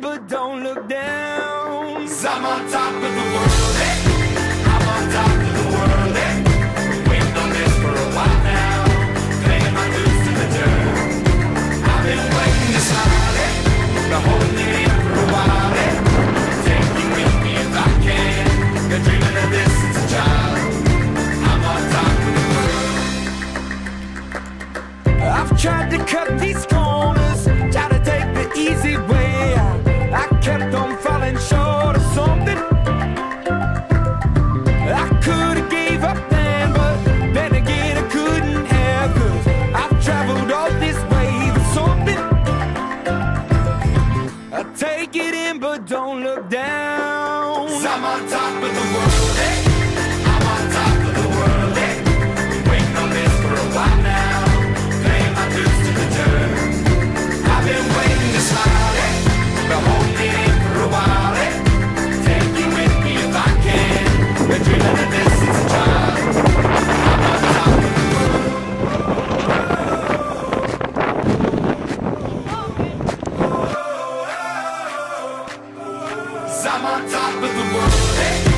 but don't look down. i I'm on top of the world, eh? I'm on top of the world, eh? Waiting on this for a while now. Paying my dues to the dirt. I've been waiting eh? Been holding it in for a while, eh? Take you with me if I can. Been dreaming of this since a child. I'm on top of the world. I've tried to cut these corners, try to take the easy way I'm on top of the world? I'm on top of the world? Been waiting on this for a while now. My dues to the. I've been waiting hard, eh? Been holding it for a while? Take you with me if I can. Dreaming of this since a child. I'm on top of the world. I'm on top of the world, eh?